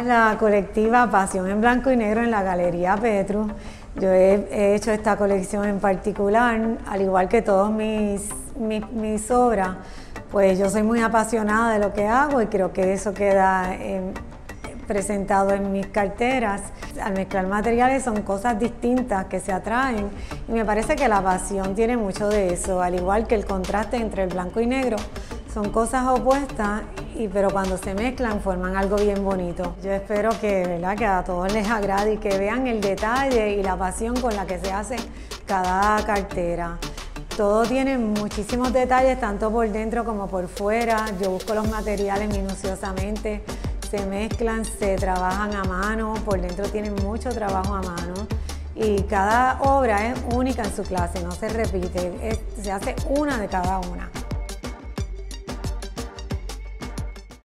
La colectiva Pasión en Blanco y Negro en la Galería Petru. Yo he, hecho esta colección en particular, al igual que todas mis, mis, obras, pues yo soy muy apasionada de lo que hago y creo que eso queda presentado en mis carteras. Al mezclar materiales son cosas distintas que se atraen y me parece que la pasión tiene mucho de eso, al igual que el contraste entre el blanco y negro. Son cosas opuestas y, pero cuando se mezclan forman algo bien bonito. Yo espero que, ¿verdad? que a todos les agrade y que vean el detalle y la pasión con la que se hace cada cartera. Todo tiene muchísimos detalles, tanto por dentro como por fuera. Yo busco los materiales minuciosamente, se mezclan, se trabajan a mano, por dentro tienen mucho trabajo a mano. Y cada obra es única en su clase, no se repite, se hace una de cada una.